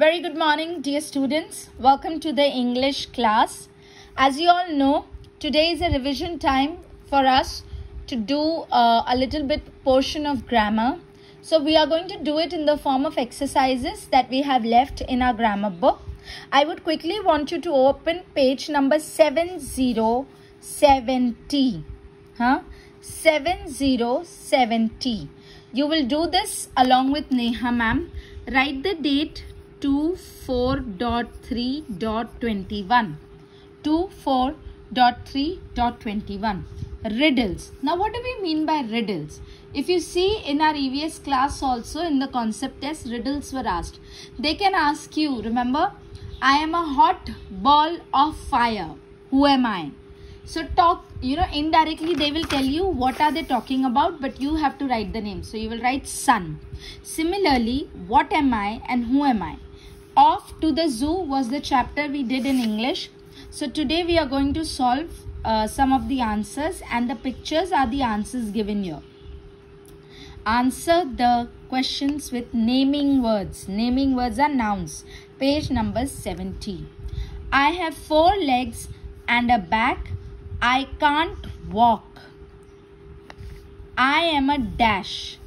Very good morning, dear students. Welcome to the English class. As you all know, today is a revision time for us to do uh, a little bit portion of grammar. So we are going to do it in the form of exercises that we have left in our grammar book. I would quickly want you to open page number 7070. Huh? 7070. You will do this along with Neha ma'am. Write the date 24.3.21 24.3.21 riddles. Now what do we mean by riddles? If you see in our EVS class also in the concept test riddles were asked. They can ask you remember I am a hot ball of fire. Who am I? So talk you know indirectly they will tell you what are they talking about but you have to write the name. So you will write sun. Similarly what am I and who am I off to the zoo was the chapter we did in English. So today we are going to solve uh, some of the answers and the pictures are the answers given here. Answer the questions with naming words. Naming words are nouns. Page number 17. I have four legs and a back. I can't walk. I am a dash.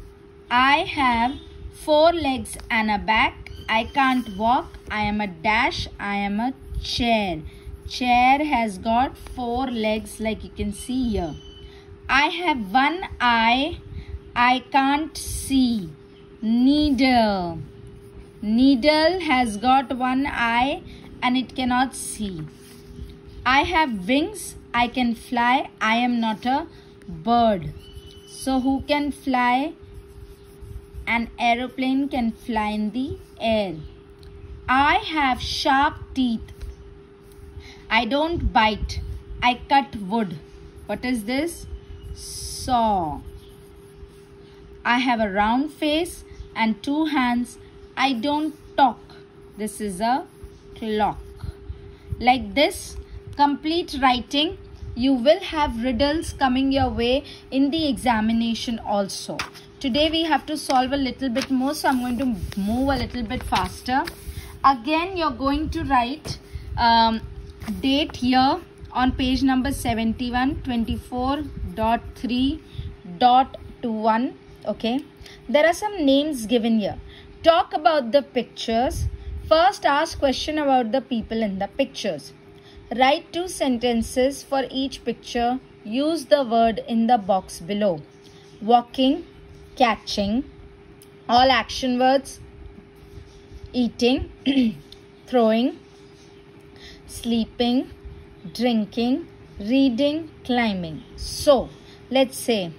I have four legs and a back. I can't walk. I am a dash. I am a chair. Chair has got four legs like you can see here. I have one eye. I can't see. Needle. Needle has got one eye and it cannot see. I have wings. I can fly. I am not a bird. So who can fly? An aeroplane can fly in the air. I have sharp teeth. I don't bite. I cut wood. What is this? Saw. I have a round face and two hands. I don't talk. This is a clock. Like this, complete writing. You will have riddles coming your way in the examination also. Today we have to solve a little bit more. So I'm going to move a little bit faster. Again, you're going to write um, date here on page number 71, 24.3.21. Okay. There are some names given here. Talk about the pictures. First, ask question about the people in the pictures. Write two sentences for each picture. Use the word in the box below. Walking, catching, all action words, eating, throwing, sleeping, drinking, reading, climbing. So, let's say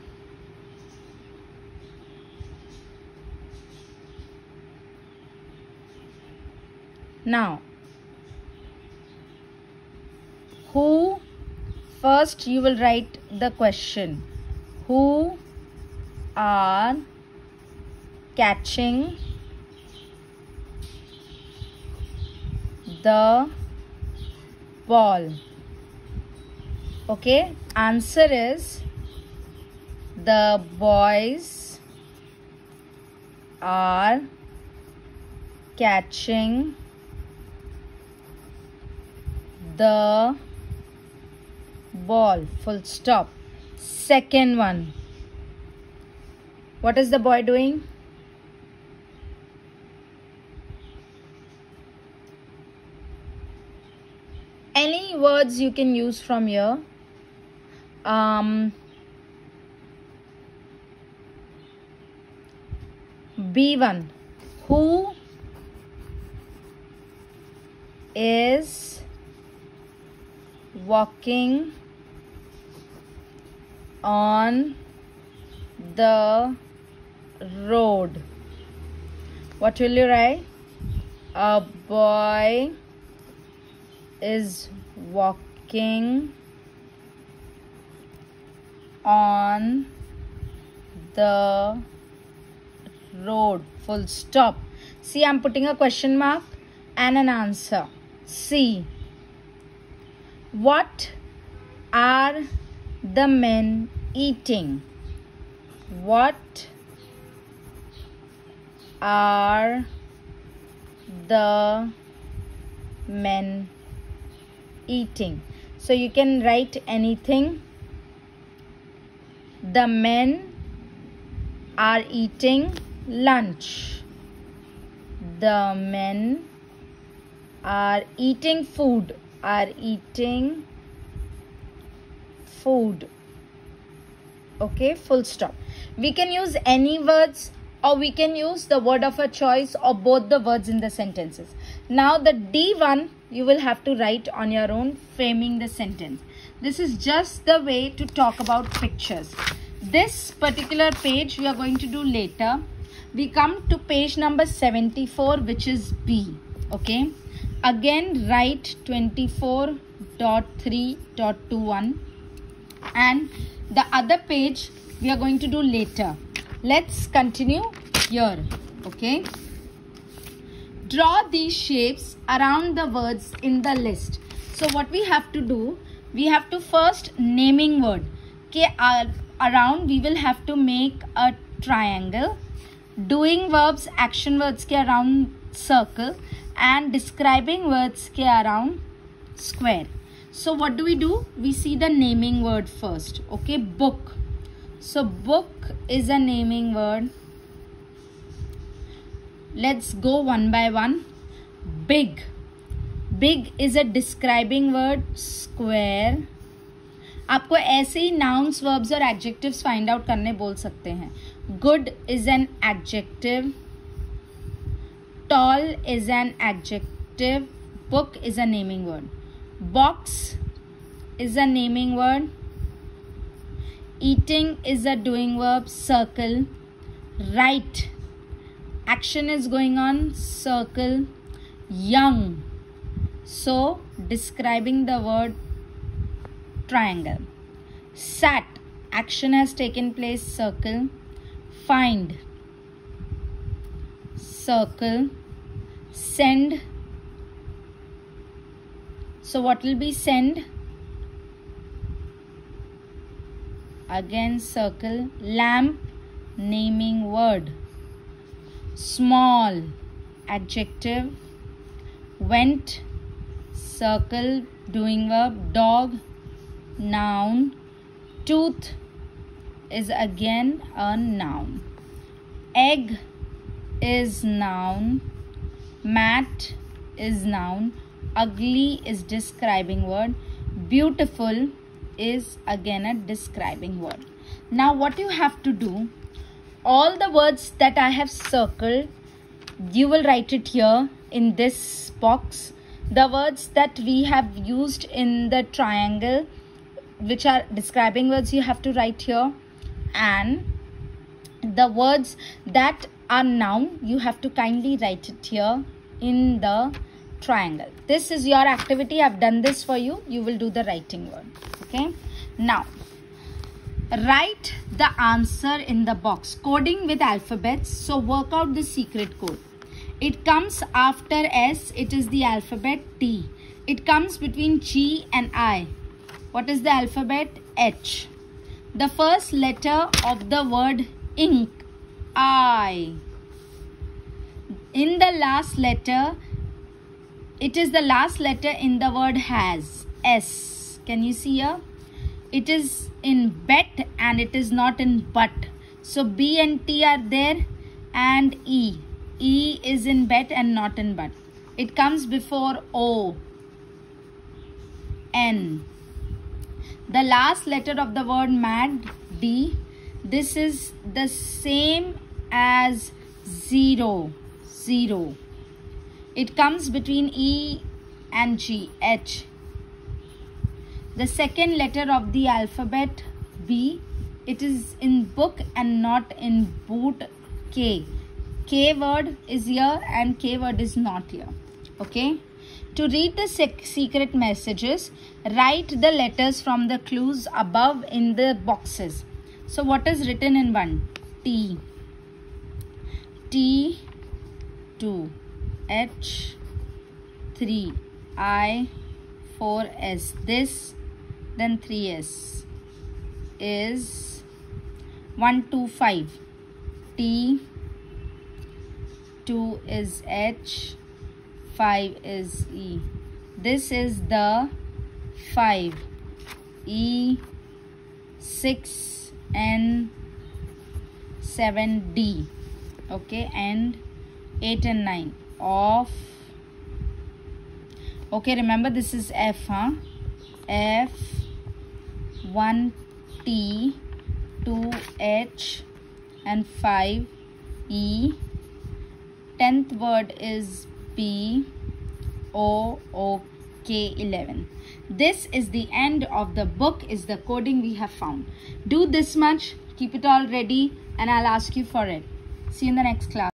now who first you will write the question who are catching the ball. Okay answer is the boys are catching the ball. Full stop. Second one what is the boy doing? Any words you can use from here. Um, B1. Who is walking on the road. What will you write? A boy is walking on the road. Full stop. See, I'm putting a question mark and an answer. See. What are the men eating? What are the men eating. So you can write anything. The men are eating lunch. The men are eating food are eating food. Okay full stop. We can use any words or we can use the word of a choice or both the words in the sentences. Now the d1 you will have to write on your own framing the sentence. This is just the way to talk about pictures. This particular page we are going to do later. We come to page number 74 which is b okay? Again write 24.3.21 and the other page we are going to do later let's continue here okay? Draw these shapes around the words in the list. So what we have to do we have to first naming word. Okay uh, around we will have to make a triangle. Doing verbs action words ke around circle and describing words ke around square. So what do we do? We see the naming word first okay? Book so, book is a naming word. Let's go one by one. Big. Big is a describing word. Square. आपको ऐसे ही nouns verbs और adjectives find out करने बोल सकते हैं. Good is an adjective tall is an adjective book is a naming word box is a naming word eating is a doing verb circle. Right. Action is going on circle. Young. So describing the word triangle. Sat. Action has taken place circle. Find. Circle. Send. So what will be send? Again circle lamp naming word. Small adjective. Went circle doing verb. Dog noun. Tooth is again a noun. Egg is noun. Mat is noun ugly is describing word beautiful is again a describing word now what you have to do all the words that i have circled you will write it here in this box the words that we have used in the triangle which are describing words you have to write here and the words that are noun you have to kindly write it here in the triangle. This is your activity. I've done this for you. You will do the writing word. Okay. Now, write the answer in the box. Coding with alphabets. So, work out the secret code. It comes after S. It is the alphabet T. It comes between G and I. What is the alphabet? H. The first letter of the word ink. I. In the last letter, it is the last letter in the word has. S. Can you see here? It is in bet and it is not in but. So B and T are there and E. E is in bet and not in but. It comes before O. N. The last letter of the word mad, D. This is the same as zero. Zero. It comes between E and G, H. The second letter of the alphabet, B. It is in book and not in boot, K. K word is here and K word is not here. Okay. To read the secret messages, write the letters from the clues above in the boxes. So what is written in one? T. T. 2. H 3 I 4S this then 3S is 125 T 2 is H 5 is E. This is the 5. E 6 and 7 D. Okay, and 8 and 9 of okay remember this is F huh F 1 T 2 H and 5 E. 10th word is P O O K 11 this is the end of the book is the coding we have found. Do this much keep it all ready and I'll ask you for it. See you in the next class